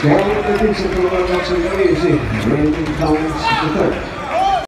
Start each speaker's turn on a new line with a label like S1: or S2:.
S1: Kaya ang natin the tulungan ng Sanggalisi, Brandon Collins III.